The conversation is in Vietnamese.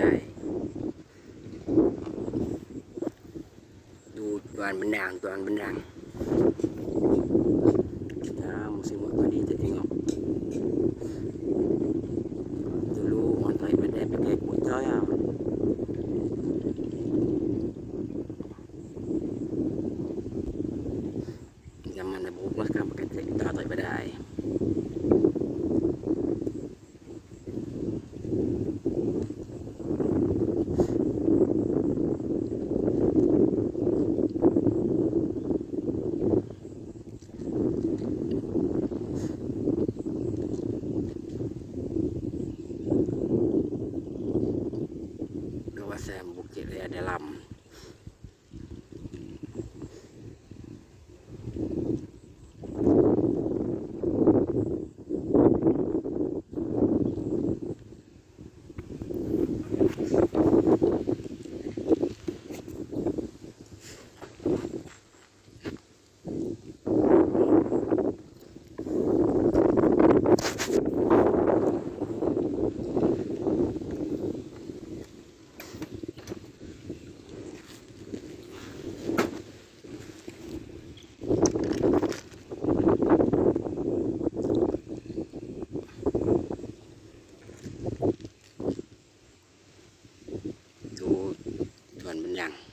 này. Đu toàn bên đàng toàn bên đàng đó dạ, một sinh hoạt đi thì ngọc. Từ lúc hoàn thành bên đẹp bên đẹp mỗi à. dạ, tới à. Jangan ada berubah kan pakai tak tak badai. Kawasan Bukit Raya Dalam. Tuan